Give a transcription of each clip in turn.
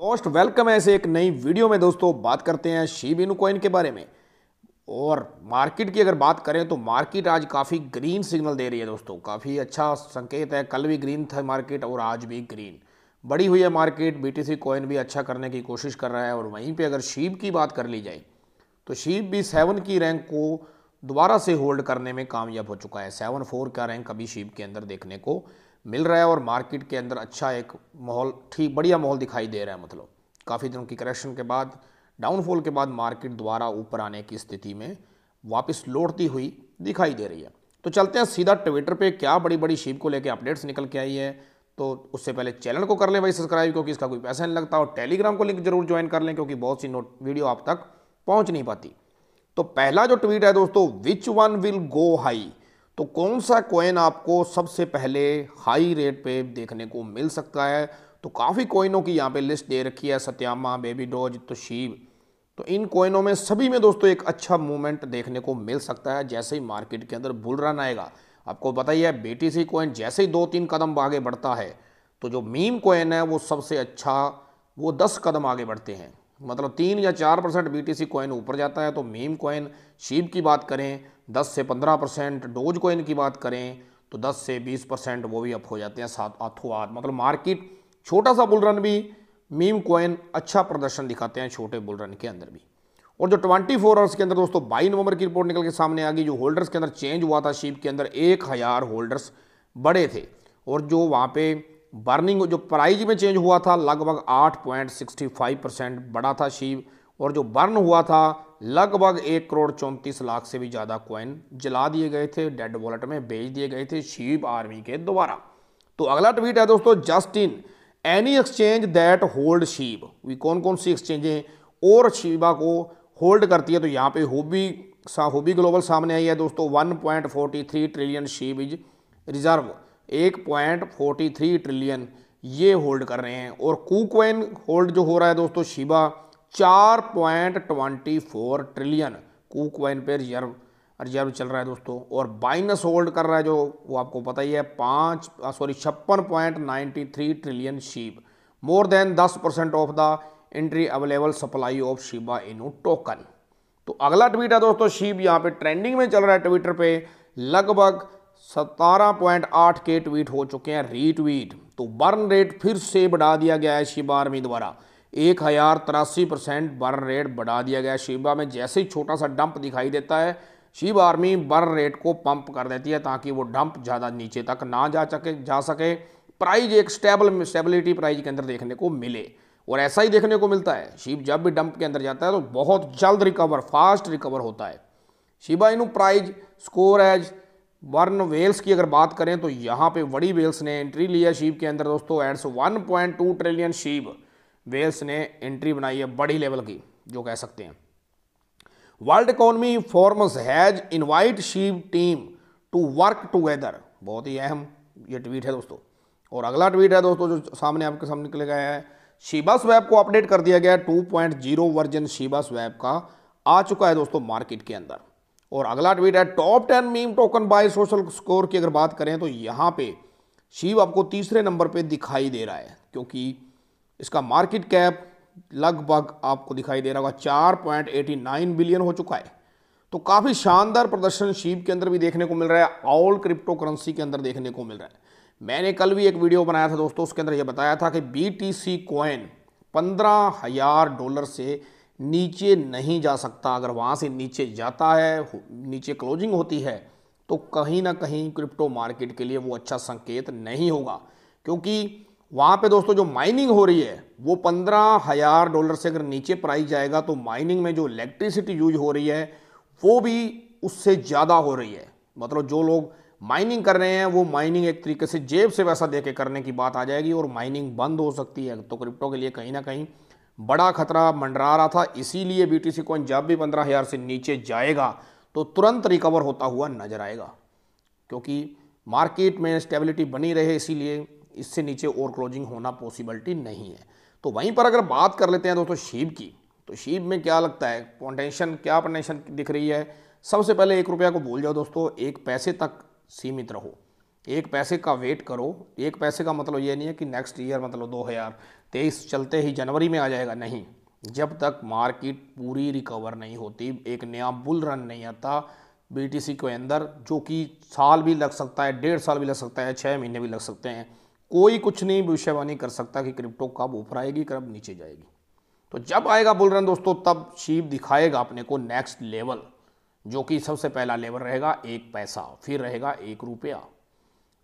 Most welcome है ऐसे एक नई वीडियो में दोस्तों, बात करते हैं शीबिनु कॉइन के बारे में। और मार्केट की अगर बात करें तो मार्केट आज काफ़ी ग्रीन सिग्नल दे रही है दोस्तों। काफ़ी अच्छा संकेत है, कल भी ग्रीन था मार्केट और आज भी ग्रीन बड़ी हुई है मार्केट बीटीसी कॉइन भी अच्छा करने की कोशिश कर रहा है। और वहीं पे अगर शीप की बात कर ली जाए तो शीप भी सेवन की रैंक को दोबारा से होल्ड करने में कामयाब हो चुका है। सेवन फोर का रैंक अभी शीप के अंदर देखने को मिल रहा है और मार्केट के अंदर अच्छा एक माहौल, ठीक, बढ़िया माहौल दिखाई दे रहा है मतलब। काफ़ी दिनों की करेक्शन के बाद डाउनफॉल के बाद मार्केट दोबारा ऊपर आने की स्थिति में वापस लौटती हुई दिखाई दे रही है। तो चलते हैं सीधा ट्विटर पे, क्या बड़ी बड़ी शीप को लेकर अपडेट्स निकल के आई है। तो उससे पहले चैनल को कर लें भाई सब्सक्राइब क्योंकि इसका कोई पैसा नहीं लगता, और टेलीग्राम को लिंक ज़रूर ज्वाइन कर लें, क्योंकि बहुत सी नोट वीडियो आप तक पहुँच नहीं पाती। तो पहला जो ट्वीट है दोस्तों which one will go high तो कौन सा कॉइन आपको सबसे पहले हाई रेट पे देखने को मिल सकता है? तो काफ़ी कोइनों की यहाँ पे लिस्ट दे रखी है, सत्यामा बेबी डोज तो शीव तो इन कोइनों में सभी में दोस्तों एक अच्छा मूवमेंट देखने को मिल सकता है, जैसे ही मार्केट के अंदर बुल रन आएगा। आपको पता ही है बीटीसी कोइन जैसे ही दो तीन कदम आगे बढ़ता है तो जो मीम कोइन है वो सबसे अच्छा वो दस कदम आगे बढ़ते हैं। मतलब तीन या चार percent B T C coin ऊपर जाता है तो मीम कोइन शीप की बात करें, दस से पंद्रह परसेंट डोज कोइन की बात करें तो दस से बीस परसेंट वो भी अप हो जाते हैं, सात, आठों आठ मतलब मार्केट छोटा सा बुल रन भी मीम कोइन अच्छा प्रदर्शन दिखाते हैं छोटे बुल रन के अंदर भी। और जो 24 फोर आवर्स के अंदर दोस्तों 22 नवंबर की रिपोर्ट निकल के सामने आ गई, जो होल्डर्स के अंदर चेंज हुआ था शीप के अंदर एक हज़ार होल्डर्स बड़े थे। और जो वहाँ पे बर्निंग जो प्राइज में चेंज हुआ था, लगभग 8.65 परसेंट बड़ा था शीव, और जो बर्न हुआ था, लगभग एक करोड़ चौंतीस लाख से भी ज़्यादा कॉइन जला दिए गए थे डेड वॉलेट में बेच दिए गए थे शीव आर्मी के द्वारा। तो अगला ट्वीट है दोस्तों just in any exchange that hold SHIB? We कौन कौन सी एक्सचेंजें और शीबा को होल्ड करती है तो यहाँ पे होबी सा होबी ग्लोबल सामने आई है दोस्तों 1.43 ट्रिलियन शीव इज़ रिज़र्व एक पॉइंट फोर्टी थ्री ट्रिलियन ये होल्ड कर रहे हैं। और कूकवेन होल्ड जो हो रहा है दोस्तों शिबा, चार point twenty four trillion KuCoin पे रिज़र्व रिज़र्व चल रहा है दोस्तों। और बाइनस होल्ड कर रहा है जो वो आपको पता ही है, पाँच सॉरी, छप्पन point ninety three trillion SHIB more than दस percent of the entry available supply of Shiba Inu token. तो अगला ट्वीट है दोस्तों शीप यहाँ पे ट्रेंडिंग में चल रहा है ट्विटर पे। लगभग सतारह पॉइंट आठ के ट्वीट हो चुके हैं रीट्वीट तो बर्न रेट फिर से बढ़ा दिया गया है शिबा आर्मी द्वारा। एक हज़ार तिरासी परसेंट बर्न रेट बढ़ा दिया गया है शिबा में। जैसे ही छोटा सा डंप दिखाई देता है शिव आर्मी बर्न रेट को पंप कर देती है ताकि वो डंप ज़्यादा नीचे तक ना जा सके जा सके। प्राइज एक स्टेबल स्टेबिलिटी प्राइज के अंदर देखने को मिले। और ऐसा ही देखने को मिलता है शिव जब भी डंप के अंदर जाता है तो बहुत जल्द रिकवर फास्ट रिकवर होता है। Shiba Inu price score as burn whales की अगर बात करें तो यहाँ पे बड़ी वेल्स ने एंट्री लिया शीप के अंदर दोस्तों एड्स 1.2 ट्रिलियन शीप वेल्स ने एंट्री बनाई है बड़ी लेवल की, जो कह सकते हैं। World economy forums has invite SHIB team to work together बहुत ही अहम ये ट्वीट है दोस्तों। और अगला ट्वीट है दोस्तों, जो सामने आपके सामने निकल गया है। शीबा स्वैप को अपडेट कर दिया गया है। टू वर्जन शीबा स्वैप का आ चुका है दोस्तों मार्केट के अंदर। और अगला ट्वीट है top ten meme token by social score की अगर बात करें तो यहाँ पे शिव आपको तीसरे नंबर पे दिखाई दे रहा है, क्योंकि इसका मार्केट कैप लगभग आपको दिखाई दे रहा होगा, चार पॉइंट एटी नाइन बिलियन हो चुका है। तो काफ़ी शानदार प्रदर्शन शिव के अंदर भी देखने को मिल रहा है ऑल क्रिप्टो करेंसी के अंदर देखने को मिल रहा है। मैंने कल भी एक वीडियो बनाया था दोस्तों, उसके अंदर यह बताया था कि बी टी सी कोइन पंद्रह हज़ार डॉलर से नीचे नहीं जा सकता। अगर वहाँ से नीचे जाता है नीचे क्लोजिंग होती है तो कहीं ना कहीं क्रिप्टो मार्केट के लिए वो अच्छा संकेत नहीं होगा। क्योंकि वहाँ पे दोस्तों जो माइनिंग हो रही है, वो पंद्रह हज़ार डॉलर से अगर नीचे प्राइस जाएगा तो माइनिंग में जो इलेक्ट्रिसिटी यूज़ हो रही है, वो भी उससे ज़्यादा हो रही है। मतलब जो लोग माइनिंग कर रहे हैं, वो माइनिंग एक तरीके से जेब से वैसा दे के करने की बात आ जाएगी और माइनिंग बंद हो सकती है। तो क्रिप्टो के लिए कहीं ना कहीं बड़ा खतरा मंडरा रहा था, इसीलिए बी बीटीसी कॉइन जब भी पंद्रह हज़ार से नीचे जाएगा तो तुरंत रिकवर होता हुआ नज़र आएगा। क्योंकि मार्केट में स्टेबिलिटी बनी रहे, इसीलिए इससे नीचे ओवर क्लोजिंग होना पॉसिबिलिटी नहीं है। तो वहीं पर अगर बात कर लेते हैं दोस्तों शीप की तो शीप में क्या लगता है? पोटेंशन क्या पोटेंशन दिख रही है? सबसे पहले एक रुपया को भूल जाओ दोस्तों, एक पैसे तक सीमित रहो। एक पैसे का वेट करो। एक पैसे का मतलब ये नहीं है कि नेक्स्ट ईयर मतलब दो हज़ार तेईस चलते ही जनवरी में आ जाएगा। नहीं। जब तक मार्केट पूरी रिकवर नहीं होती, एक नया बुल रन नहीं आता बीटीसी के अंदर, जो कि साल भी लग सकता है, डेढ़ साल भी लग सकता है छः महीने भी लग सकते हैं, कोई कुछ नहीं भविष्यवाणी कर सकता कि क्रिप्टो कब ऊपर आएगी, कब नीचे जाएगी। तो जब आएगा बुल रन दोस्तों, तब शीप दिखाएगा अपने को नेक्स्ट लेवल जो कि सबसे पहला लेवल रहेगा, एक पैसा, फिर रहेगा एक रुपया।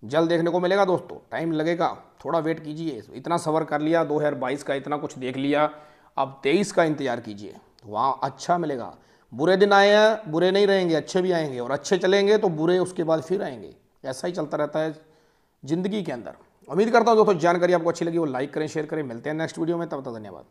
जल्द देखने को मिलेगा दोस्तों टाइम लगेगा। थोड़ा वेट कीजिए। इतना सवर कर लिया 2022 का इतना कुछ देख लिया, अब 23 का इंतज़ार कीजिए। वहाँ अच्छा मिलेगा। बुरे दिन आए हैं, बुरे नहीं रहेंगे, अच्छे भी आएँगे, और अच्छे चलेंगे तो बुरे उसके बाद फिर आएँगे। ऐसा ही चलता रहता है ज़िंदगी के अंदर। उम्मीद करता हूँ दोस्तों, जानकारी आपको अच्छी लगी वो लाइक करें शेयर करें। मिलते हैं नेक्स्ट वीडियो में, तब तक धन्यवाद।